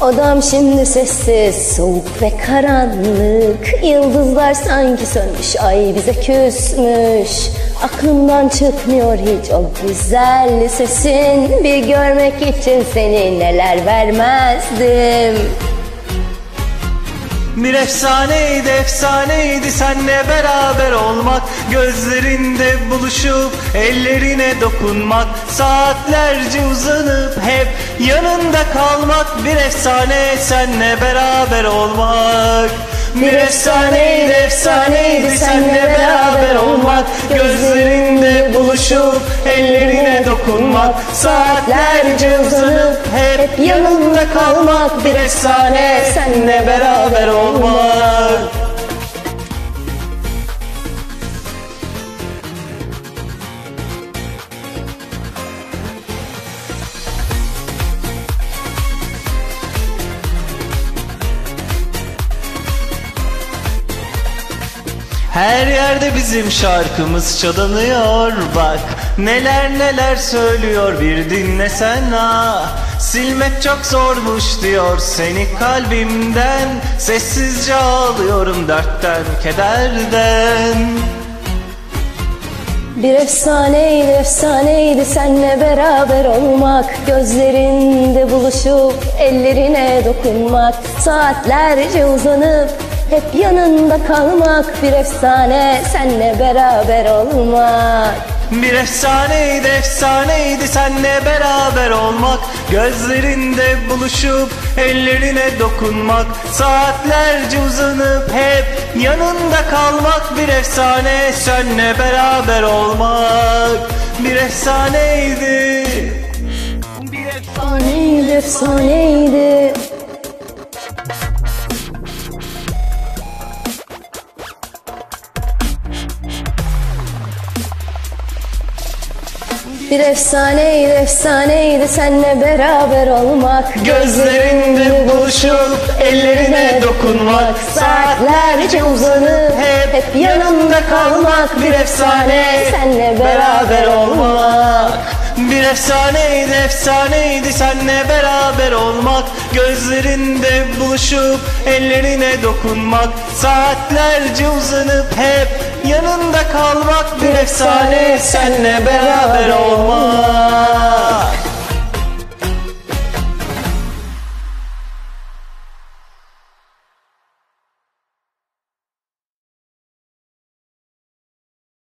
Odam şimdi sessiz, soğuk ve karanlık. Yıldızlar sanki sönmüş, ay bize küsmüş. Aklımdan çıkmıyor hiç o güzel sesin. Bir görmek için seni neler vermezdim Bir efsaneydi efsaneydi senle beraber olmak. Gözlerinde buluşup ellerine dokunmak. Saatlerce uzanıp hep yanında kalmak. Bir efsane senle beraber olmak. Bir efsaneydi efsaneydi senle beraber olmak. Gözlerinde buluşup ellerine dokunmak Saatlerce uzanıp hep yanında kalmak Bir efsane. Senle beraber olmak Her yerde bizim şarkımız çalınıyor bak. Neler neler söylüyor bir dinlesen ha Silmek çok zormuş diyor seni kalbimden. Sessizce ağlıyorum dertten kederden. Bir efsaneydi efsaneydi senle beraber olmak. Gözlerinde buluşup ellerine dokunmak. Saatlerce uzanıp hep yanında kalmak Bir efsane senle beraber olmak. Bir efsaneydi efsaneydi senle beraber olmak. Gözlerinde buluşup ellerine dokunmak. Saatlerce uzanıp hep yanında kalmak. Bir efsane senle beraber olmak. Bir efsaneydi. Bir Efsaneydi efsaneydi Bir efsaneydi efsaneydi senle beraber olmak. Gözlerinde buluşup ellerine dokunmak. Saatlerce uzanıp hep yanında kalmak. Bir efsane senle beraber olmak Bir efsaneydi efsaneydi senle beraber olmak. Gözlerinde buluşup ellerine dokunmak. Saatlerce uzanıp hep yanında kalmak Bir efsane. Senle beraber